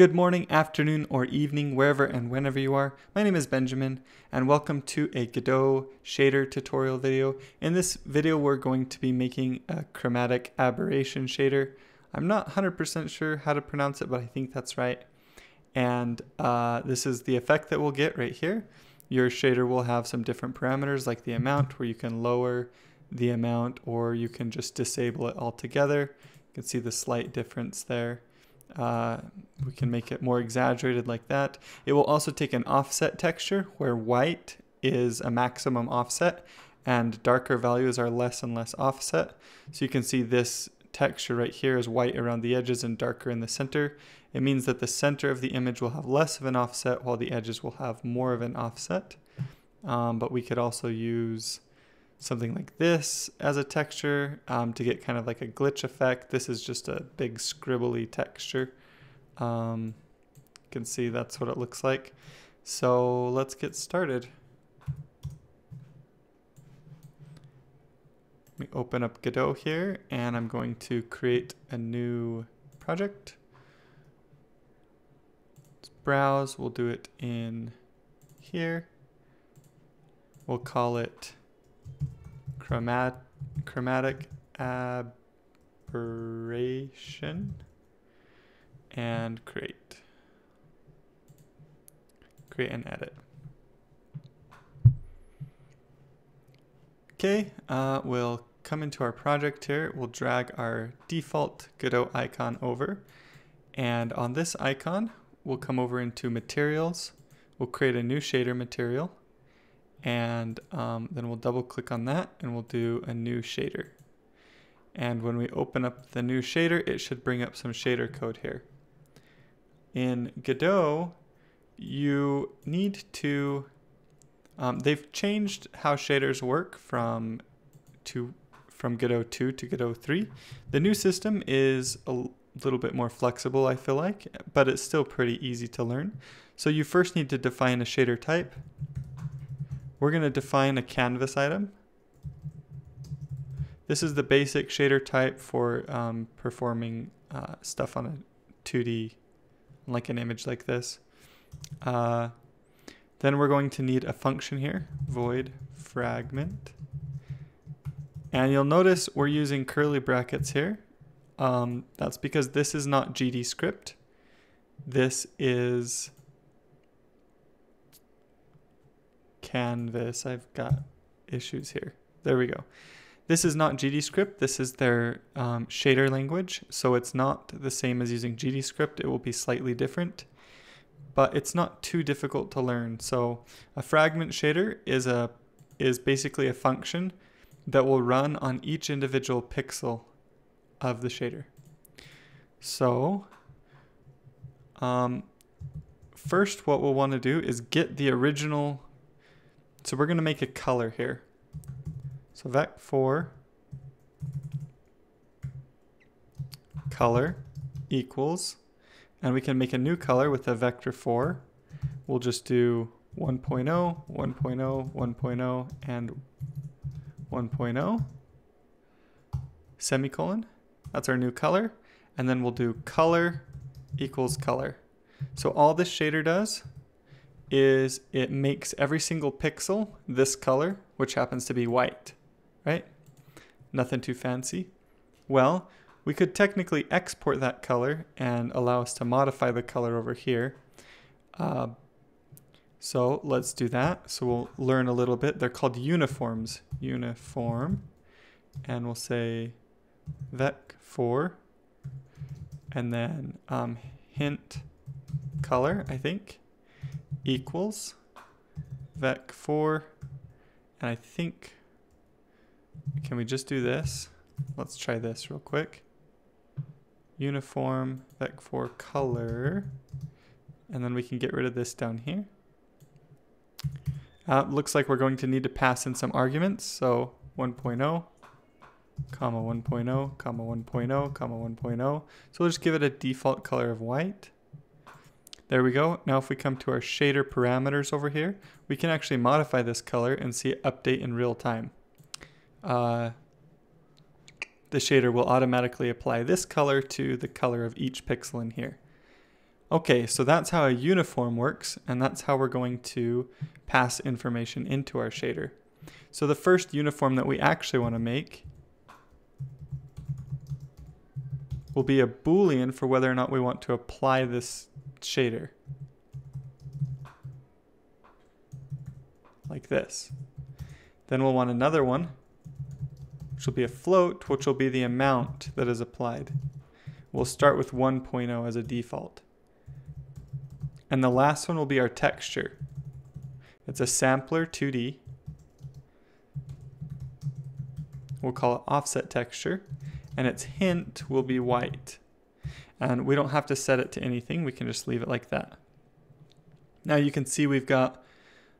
Good morning, afternoon, or evening, wherever and whenever you are. My name is Benjamin, and welcome to a Godot shader tutorial video. In this video, we're going to be making a chromatic aberration shader. I'm not 100% sure how to pronounce it, but I think that's right. And uh, this is the effect that we'll get right here. Your shader will have some different parameters like the amount where you can lower the amount or you can just disable it altogether. You can see the slight difference there. Uh, we can make it more exaggerated like that. It will also take an offset texture where white is a maximum offset and darker values are less and less offset. So you can see this texture right here is white around the edges and darker in the center. It means that the center of the image will have less of an offset while the edges will have more of an offset. Um, but we could also use something like this as a texture um, to get kind of like a glitch effect. This is just a big scribbly texture. Um, you can see that's what it looks like. So let's get started. Let me open up Godot here and I'm going to create a new project. Let's browse, we'll do it in here. We'll call it chromat chromatic aberration and create. Create and edit. Okay, uh, we'll come into our project here. We'll drag our default Godot icon over. And on this icon, we'll come over into materials. We'll create a new shader material and um, then we'll double click on that and we'll do a new shader. And when we open up the new shader, it should bring up some shader code here. In Godot, you need to, um, they've changed how shaders work from to from Godot 2 to Godot 3. The new system is a little bit more flexible, I feel like, but it's still pretty easy to learn. So you first need to define a shader type we're going to define a canvas item. This is the basic shader type for um, performing uh, stuff on a 2D, like an image like this. Uh, then we're going to need a function here, void fragment. And you'll notice we're using curly brackets here. Um, that's because this is not GDScript. This is canvas. I've got issues here. There we go. This is not GDScript. This is their um, shader language. So it's not the same as using GDScript. It will be slightly different, but it's not too difficult to learn. So a fragment shader is a is basically a function that will run on each individual pixel of the shader. So um, first what we'll want to do is get the original so we're going to make a color here. So vec4 color equals, and we can make a new color with a vector 4. We'll just do 1.0, 1.0, 1.0, and 1.0, semicolon. That's our new color. And then we'll do color equals color. So all this shader does is it makes every single pixel this color, which happens to be white, right? Nothing too fancy. Well, we could technically export that color and allow us to modify the color over here. Uh, so let's do that. So we'll learn a little bit. They're called uniforms. Uniform. And we'll say vec4 and then um, hint color, I think equals vec4 and I think can we just do this? Let's try this real quick. Uniform vec4 color. And then we can get rid of this down here. Uh, looks like we're going to need to pass in some arguments. So 1.0 comma 1.0 comma 1.0 comma 1.0 so we'll just give it a default color of white there we go. Now if we come to our shader parameters over here, we can actually modify this color and see it update in real time. Uh, the shader will automatically apply this color to the color of each pixel in here. Okay, so that's how a uniform works, and that's how we're going to pass information into our shader. So the first uniform that we actually want to make will be a boolean for whether or not we want to apply this shader. Like this. Then we'll want another one, which will be a float, which will be the amount that is applied. We'll start with 1.0 as a default. And the last one will be our texture. It's a sampler 2D. We'll call it offset texture. And its hint will be white. And we don't have to set it to anything. We can just leave it like that. Now you can see we've got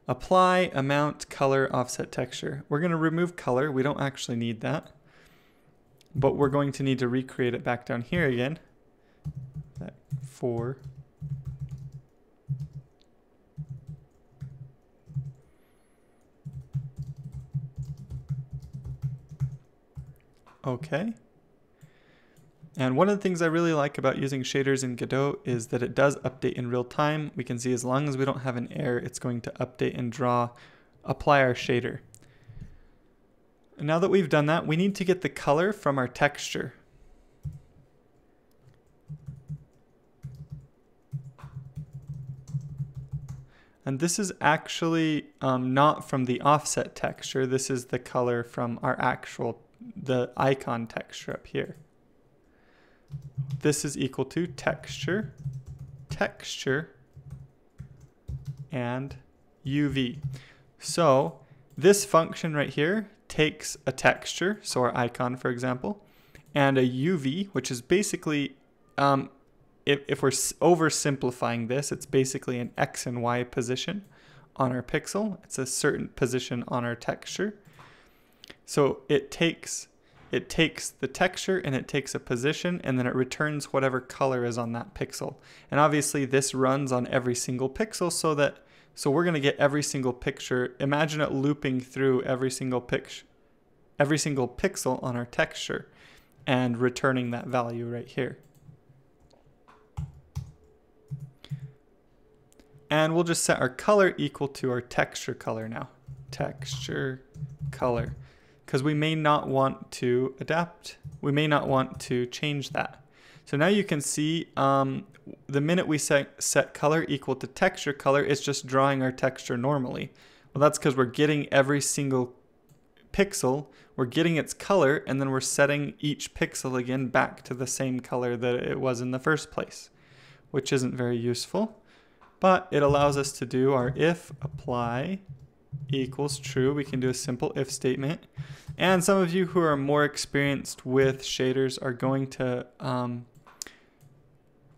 apply, amount, color, offset texture. We're going to remove color. We don't actually need that. But we're going to need to recreate it back down here again. That four Okay. And one of the things I really like about using shaders in Godot is that it does update in real time. We can see as long as we don't have an error, it's going to update and draw, apply our shader. And now that we've done that, we need to get the color from our texture. And this is actually um, not from the offset texture. This is the color from our actual the icon texture up here. This is equal to texture, texture, and UV. So this function right here takes a texture, so our icon, for example, and a UV, which is basically, um, if, if we're oversimplifying this, it's basically an X and Y position on our pixel. It's a certain position on our texture. So it takes it takes the texture and it takes a position and then it returns whatever color is on that pixel. And obviously this runs on every single pixel so that so we're going to get every single picture. Imagine it looping through every single picture every single pixel on our texture and returning that value right here. And we'll just set our color equal to our texture color now. Texture color because we may not want to adapt. We may not want to change that. So now you can see um, the minute we set, set color equal to texture color, it's just drawing our texture normally. Well, that's because we're getting every single pixel, we're getting its color, and then we're setting each pixel again back to the same color that it was in the first place, which isn't very useful. But it allows us to do our if apply equals true. We can do a simple if statement. And some of you who are more experienced with shaders are going to um,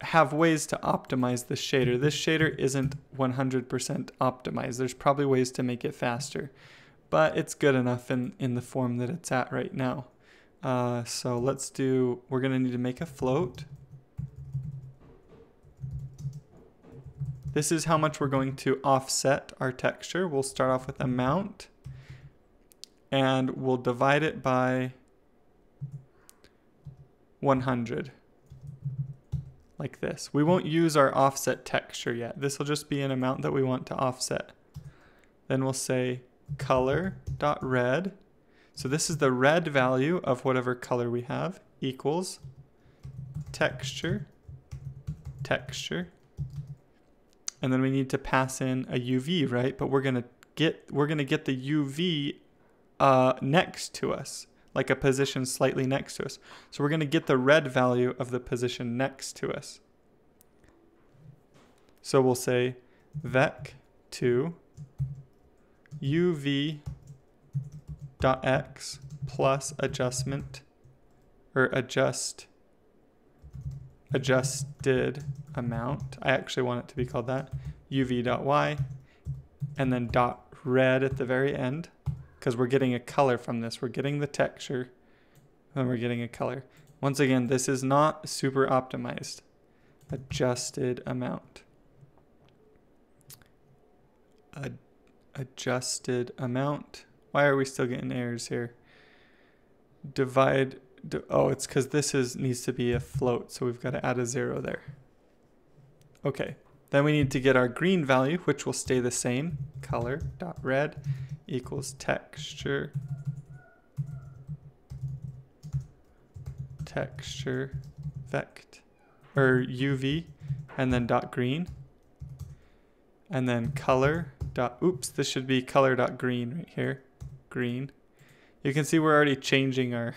have ways to optimize the shader. This shader isn't 100% optimized. There's probably ways to make it faster, but it's good enough in, in the form that it's at right now. Uh, so let's do, we're going to need to make a float. This is how much we're going to offset our texture. We'll start off with amount and we'll divide it by 100 like this. We won't use our offset texture yet. This will just be an amount that we want to offset. Then we'll say color dot red. So this is the red value of whatever color we have equals texture texture and then we need to pass in a UV, right? But we're gonna get we're gonna get the UV uh, next to us, like a position slightly next to us. So we're gonna get the red value of the position next to us. So we'll say vec to uv dot x plus adjustment or adjust adjusted amount. I actually want it to be called that. uv.y and then dot red at the very end because we're getting a color from this. We're getting the texture and we're getting a color. Once again, this is not super optimized. Adjusted amount. Ad adjusted amount. Why are we still getting errors here? Divide oh, it's because this is needs to be a float, so we've got to add a zero there. Okay, then we need to get our green value, which will stay the same. Color dot red equals texture texture vect or UV and then dot green and then color dot oops this should be color dot green right here green you can see we're already changing our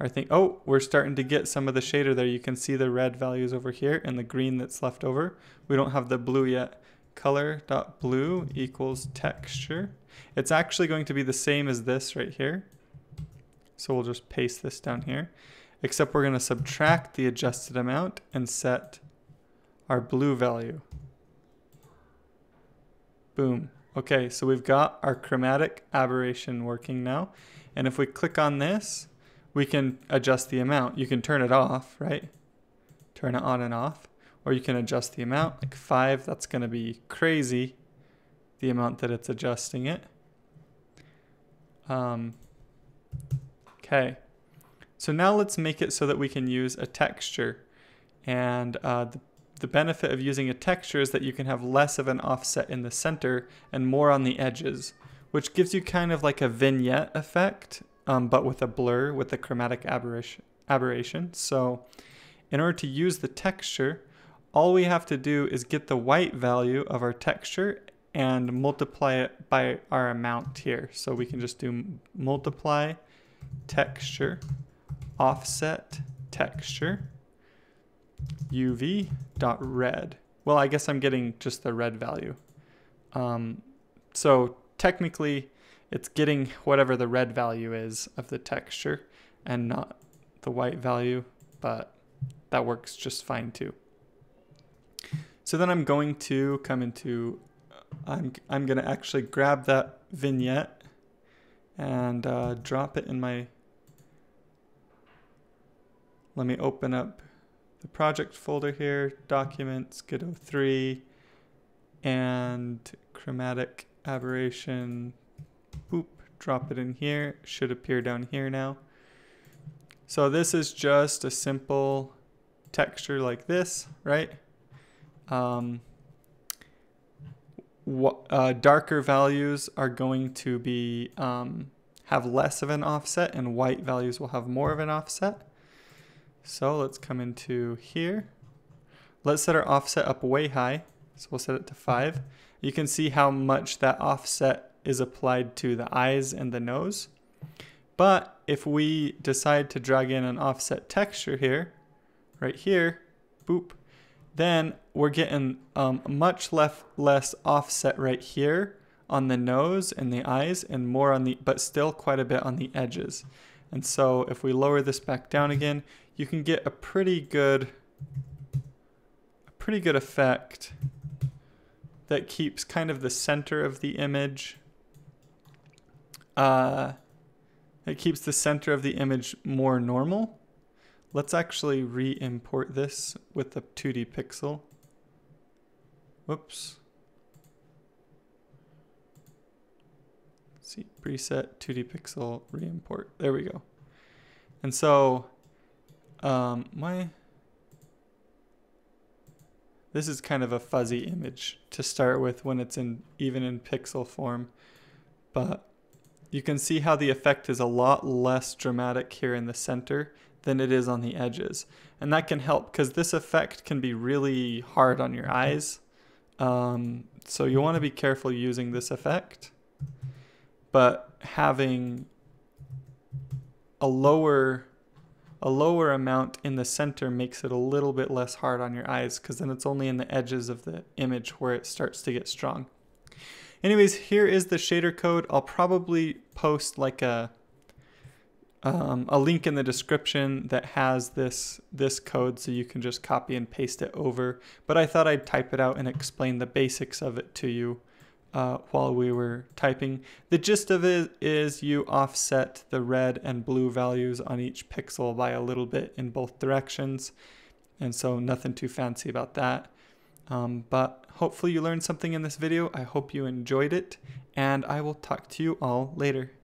our thing oh we're starting to get some of the shader there you can see the red values over here and the green that's left over we don't have the blue yet color dot blue equals texture it's actually going to be the same as this right here so we'll just paste this down here except we're going to subtract the adjusted amount and set our blue value. Boom. Okay, so we've got our chromatic aberration working now. And if we click on this, we can adjust the amount. You can turn it off, right? Turn it on and off. Or you can adjust the amount, like 5. That's going to be crazy, the amount that it's adjusting it. Um, okay. So now let's make it so that we can use a texture. And uh, the, the benefit of using a texture is that you can have less of an offset in the center and more on the edges, which gives you kind of like a vignette effect, um, but with a blur, with a chromatic aberration. aberration. So in order to use the texture, all we have to do is get the white value of our texture and multiply it by our amount here. So we can just do multiply texture offset texture uv dot red. Well, I guess I'm getting just the red value. Um, so technically, it's getting whatever the red value is of the texture and not the white value, but that works just fine too. So then I'm going to come into, I'm, I'm going to actually grab that vignette and uh, drop it in my let me open up the project folder here, documents, Godot 3, and chromatic aberration. Drop it in here. Should appear down here now. So this is just a simple texture like this, right? Um, uh, darker values are going to be um, have less of an offset and white values will have more of an offset. So let's come into here. Let's set our offset up way high. So we'll set it to 5. You can see how much that offset is applied to the eyes and the nose. But if we decide to drag in an offset texture here, right here, boop, then we're getting um, much less, less offset right here on the nose and the eyes and more on the, but still quite a bit on the edges. And so if we lower this back down again, you can get a pretty good a pretty good effect that keeps kind of the center of the image uh, it keeps the center of the image more normal. Let's actually re-import this with the 2D pixel. Whoops. See, preset 2D pixel re-import. There we go. And so um, my this is kind of a fuzzy image to start with when it's in even in pixel form, but you can see how the effect is a lot less dramatic here in the center than it is on the edges. And that can help because this effect can be really hard on your eyes. Um, so you want to be careful using this effect. But having a lower a lower amount in the center makes it a little bit less hard on your eyes because then it's only in the edges of the image where it starts to get strong. Anyways, here is the shader code. I'll probably post like a um, a link in the description that has this this code so you can just copy and paste it over. But I thought I'd type it out and explain the basics of it to you uh, while we were typing. The gist of it is you offset the red and blue values on each pixel by a little bit in both directions. And so nothing too fancy about that. Um, but hopefully you learned something in this video. I hope you enjoyed it and I will talk to you all later.